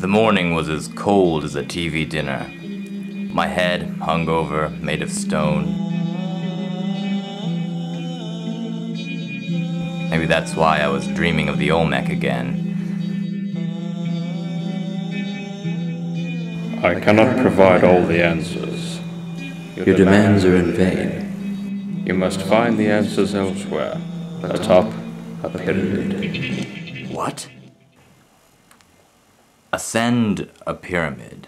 The morning was as cold as a TV dinner. My head, hung over, made of stone. Maybe that's why I was dreaming of the Olmec again. I cannot provide all the answers. Your demands are in vain. You must find the answers elsewhere, atop a pyramid. What? Ascend a pyramid.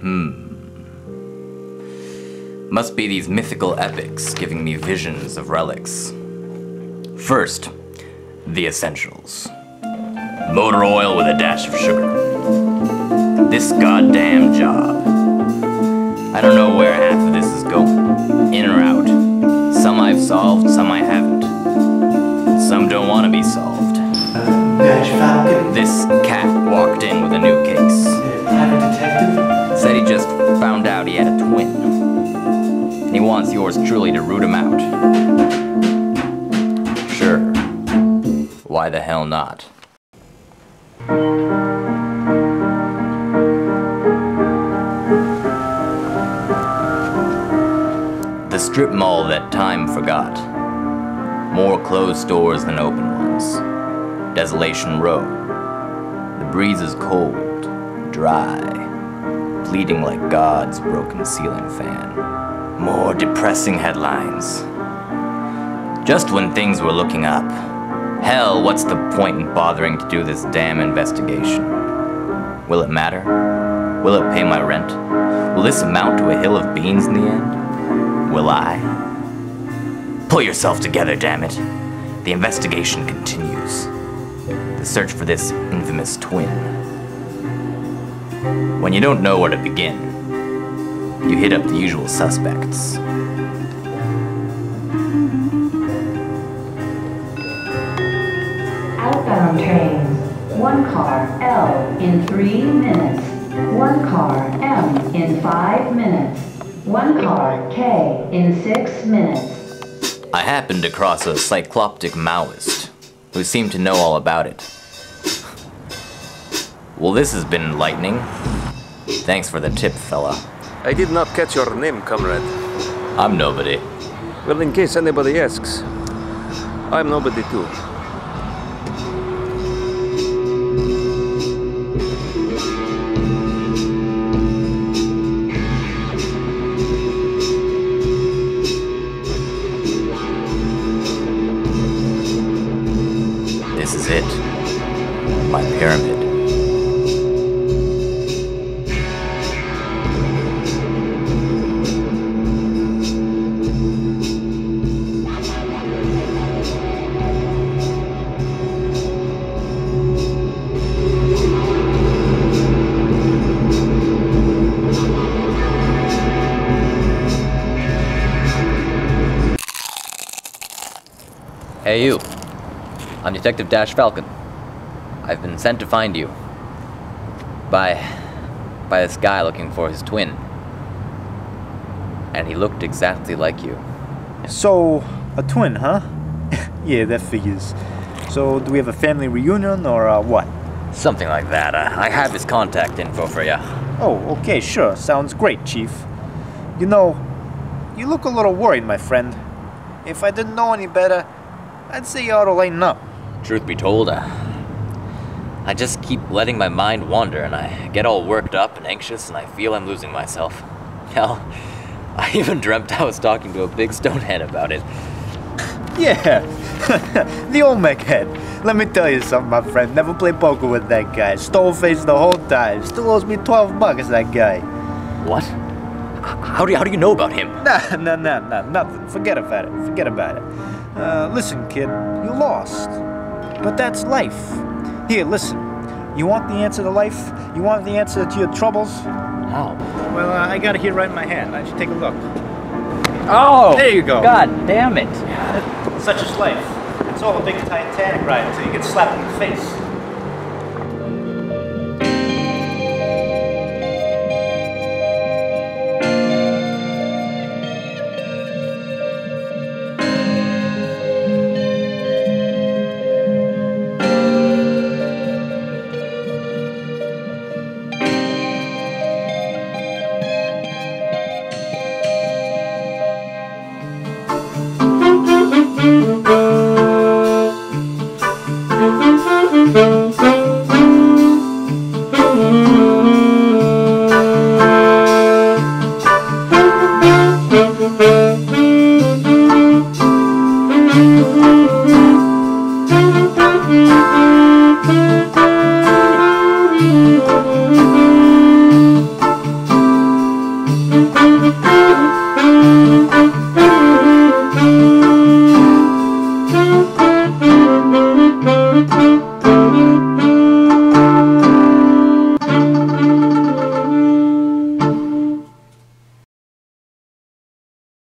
Hmm. Must be these mythical epics giving me visions of relics. First, the essentials motor oil with a dash of sugar. This goddamn job. I don't know where wants yours truly to root him out. Sure. Why the hell not? The strip mall that time forgot. More closed stores than open ones. Desolation Row. The breeze is cold, dry, bleeding like God's broken ceiling fan. More depressing headlines. Just when things were looking up. Hell, what's the point in bothering to do this damn investigation? Will it matter? Will it pay my rent? Will this amount to a hill of beans in the end? Will I? Pull yourself together, damn it. The investigation continues. The search for this infamous twin. When you don't know where to begin, you hit up the usual suspects. Outbound trains. One car L in three minutes. One car M in five minutes. One car K in six minutes. I happened across a cycloptic Maoist who seemed to know all about it. Well, this has been enlightening. Thanks for the tip, fella. I did not catch your name, comrade. I'm nobody. Well, in case anybody asks, I'm nobody too. This is it. My pyramid. Hey, you. I'm Detective Dash Falcon. I've been sent to find you. By. by this guy looking for his twin. And he looked exactly like you. So, a twin, huh? yeah, that figures. So, do we have a family reunion or uh, what? Something like that. Uh, I have his contact info for you. Oh, okay, sure. Sounds great, Chief. You know, you look a little worried, my friend. If I didn't know any better, I'd say you ought to lighten up. Truth be told, uh, I just keep letting my mind wander and I get all worked up and anxious and I feel I'm losing myself. Hell, I even dreamt I was talking to a big stone head about it. Yeah, the Olmec head. Let me tell you something, my friend. Never played poker with that guy. Stole face the whole time. Still owes me 12 bucks, that guy. What? How do you, how do you know about him? Nah, nah, nah, nah, nothing. Forget about it. Forget about it. Uh, listen, kid, you lost. But that's life. Here, listen. You want the answer to life? You want the answer to your troubles? How? Well, uh, I got it here right in my hand. I should take a look. Oh! There you go. God damn it. Such is life. It's all a big Titanic ride until you get slapped in the face.